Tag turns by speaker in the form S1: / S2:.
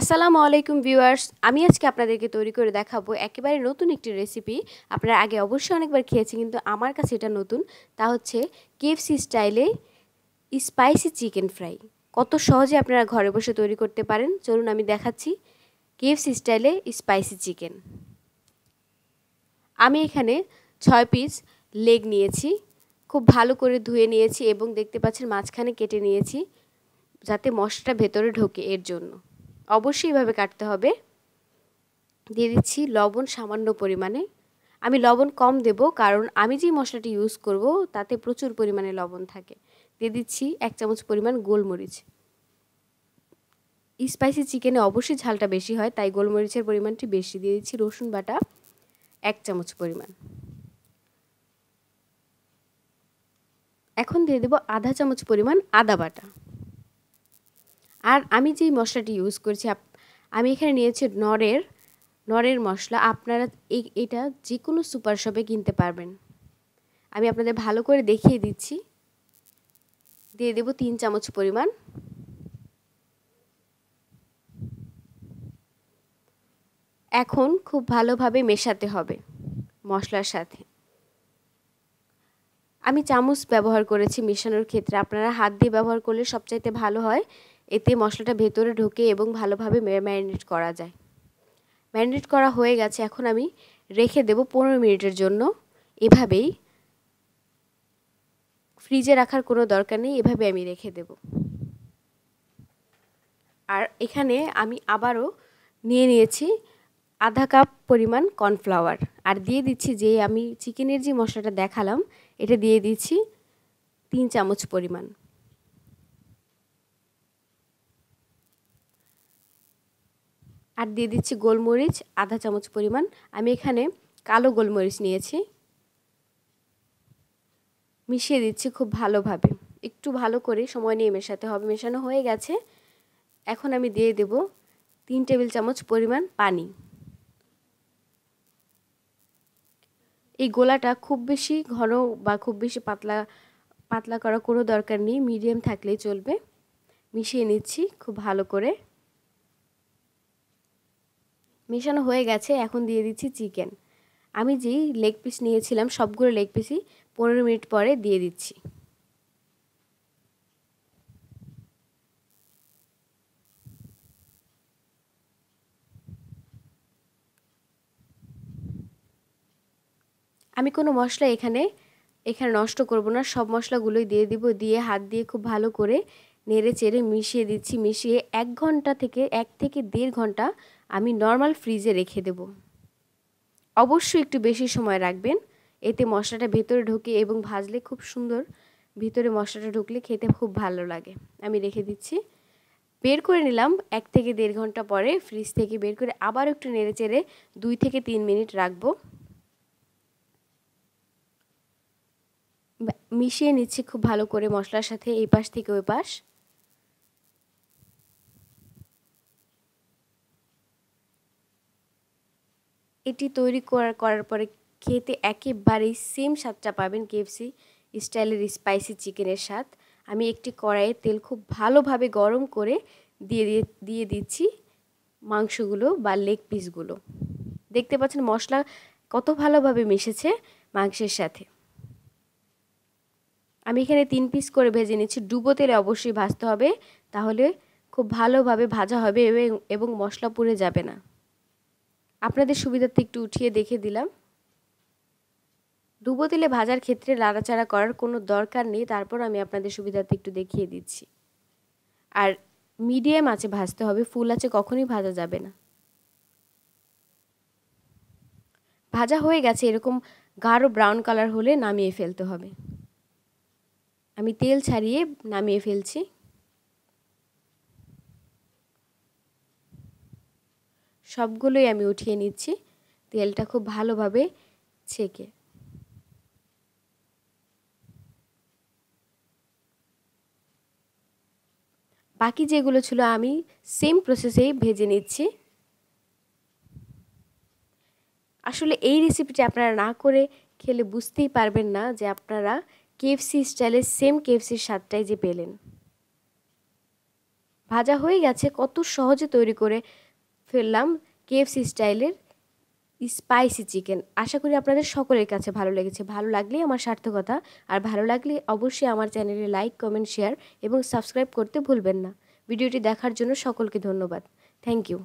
S1: আসসালামু আলাইকুম ভিউয়ার্স, আমি আজকে আপনাদেরকে তৈরি করে দেখাবো একেবারে নতুন একটি রেসিপি আপনারা আগে অবশ্যই অনেকবার খেয়েছেন, কিন্তু আমার কাছে এটা নতুন। তা হচ্ছে কেএফসি স্টাইলে স্পাইসি চিকেন ফ্রাই কত সহজে আপনারা ঘরে বসে তৈরি করতে পারেন। চলুন আমি দেখাচ্ছি কেএফসি স্টাইলে স্পাইসি চিকেন আমি এখানে ছয় পিস লেগ নিয়েছি। খুব ভালো করে ধুয়ে নিয়েছি এবং দেখতে পাচ্ছেন মাঝখানে কেটে নিয়েছি, যাতে মশলাটা ভেতরে ঢোকে এর জন্য। অবশ্যই এভাবে কাটতে হবে। দিয়ে দিচ্ছি লবণ সামান্য পরিমাণে। আমি লবণ কম দেব কারণ আমি যেই মশলাটি ইউজ করব তাতে প্রচুর পরিমাণে লবণ থাকে। দিয়ে দিচ্ছি এক চামচ পরিমাণ গোলমরিচ। স্পাইসি চিকেনে অবশ্যই ঝালটা বেশি হয়, তাই গোলমরিচের পরিমাণটি বেশি। দিয়ে দিচ্ছি রসুন বাটা এক চামচ পরিমাণ। এখন দিয়ে দেব আধা চামচ পরিমাণ আদা বাটা। আর আমি যেই মশলাটি ইউজ করছি আমি এখানে নিয়েছি নরের নরের মশলা। আপনারা এটা যে কোনো সুপার শপে কিনতে পারবেন। আমি আপনাদের ভালো করে দেখিয়ে দিচ্ছি। দিয়ে দেব তিন চামচ পরিমাণ। এখন খুব ভালোভাবে মেশাতে হবে মশলার সাথে। আমি চামচ ব্যবহার করেছি মেশানোর ক্ষেত্রে। আপনারা হাত দিয়ে ব্যবহার করলে সবচাইতে ভালো হয়। এতে মশলাটা ভেতরে ঢোকে এবং ভালোভাবে ম্যারিনেট করা যায়। ম্যারিনেট করা হয়ে গেছে, এখন আমি রেখে দেব পনেরো মিনিটের জন্য। এভাবেই ফ্রিজে রাখার কোনো দরকার নেই, এভাবে আমি রেখে দেব। আর এখানে আমি আবারও নিয়ে নিয়েছি আধা কাপ পরিমাণ কর্নফ্লাওয়ার। আর দিয়ে দিচ্ছি যে আমি চিকেনের যে মশলাটা দেখালাম, এটা দিয়ে দিচ্ছি তিন চামচ পরিমাণ। আর দিয়ে দিচ্ছি গোলমরিচ, আধা চামচ পরিমাণ। আমি এখানে কালো গোলমরিচ নিয়েছি। মিশিয়ে দিচ্ছি খুব ভালোভাবে। একটু ভালো করে সময় নিয়ে মেশাতে হবে। মেশানো হয়ে গেছে। এখন আমি দিয়ে দেব তিন টেবিল চামচ পরিমাণ পানি। এই গোলাটা খুব বেশি ঘন বা খুব বেশি পাতলা পাতলা করা কোনো দরকার নেই। মিডিয়াম থাকলেই চলবে। মিশিয়ে নিচ্ছি খুব ভালো করে। মেশানো হয়ে গেছে, এখন দিয়ে দিচ্ছি চিকেন। আমি যেই লেগ পিস নিয়েছিলাম, সবগুলো লেগ পিসই পনেরো মিনিট পরে দিয়ে দিচ্ছি। আমি কোনো মশলা এখানে এখানে নষ্ট করব না, সব মশলাগুলোই দিয়ে দিব, দিয়ে হাত দিয়ে খুব ভালো করে নেড়ে চেড়ে মিশিয়ে দিচ্ছি, মিশিয়ে এক ঘণ্টা থেকে এক থেকে দেড় ঘণ্টা আমি নর্মাল ফ্রিজে রেখে দেব। অবশ্যই একটু বেশি সময় রাখবেন। এতে মশলাটা ভেতরে ঢুকে এবং ভাজলে খুব সুন্দর, ভিতরে মশলাটা ঢুকলে খেতে খুব ভালো লাগে। আমি রেখে দিচ্ছি। বের করে নিলাম এক থেকে দেড় ঘণ্টা পরে ফ্রিজ থেকে বের করে আবার একটু নেড়ে চেড়ে দুই থেকে তিন মিনিট রাখব। মিশিয়ে নিচ্ছি খুব ভালো করে মশলার সাথে, এই পাশ থেকে ওই পাশ। এটি তৈরি করার করার পরে খেতে একেবারেই সেম স্বাদটা পাবেন কেএফসি স্টাইলের স্পাইসি চিকেনের স্বাদ। আমি একটি কড়াইয়ে তেল খুব ভালোভাবে গরম করে দিয়ে দিয়ে দিয়ে দিচ্ছি মাংসগুলো বা লেগ পিসগুলো দেখতে পাচ্ছেন মশলা কত ভালোভাবে মিশেছে মাংসের সাথে। আমি এখানে তিন পিস করে ভেজে নিচ্ছি। ডুবো তেলে অবশ্যই ভাজতে হবে, তাহলে খুব ভালোভাবে ভাজা হবে এবং মশলা পুড়ে যাবে না। আপনাদের সুবিধার্থে একটু উঠিয়ে দেখে দিলাম। ডুবো তেলে ভাজার ক্ষেত্রে লাড়াচাড়া করার কোনো দরকার নেই, তারপর আমি আপনাদের সুবিধার্থে একটু দেখিয়ে দিচ্ছি। আর মিডিয়াম আছে ভাজতে হবে, ফুল আছে কখনই ভাজা যাবে না। ভাজা হয়ে গেছে, এরকম গাঢ় ব্রাউন কালার হলে নামিয়ে ফেলতে হবে। আমি তেল ছাড়িয়ে নামিয়ে ফেলছি। সবগুলোই আমি উঠিয়ে নিচ্ছি। তেলটা খুব ভালোভাবে ছেঁকে। বাকি যেগুলো ছিল আমি সেম প্রসেসেই ভেজে নিচ্ছি। আসলে এই রেসিপিটি আপনারা না করে খেলে বুঝতেই পারবেন না যে আপনারা কেএফসি স্টাইলের সেম কেএফসির স্বাদটাই যে পেলেন। ভাজা হয়ে গেছে, কত সহজে তৈরি করে ফেললাম কেএফসি স্টাইলের স্পাইসি চিকেন আশা করি আপনাদের সকলের কাছে ভালো লেগেছে। ভালো লাগলে আমার সার্থকতা, আর ভালো লাগলে অবশ্যই আমার চ্যানেলে লাইক কমেন্ট শেয়ার এবং সাবস্ক্রাইব করতে ভুলবেন না। ভিডিওটি দেখার জন্য সকলকে ধন্যবাদ। Thank you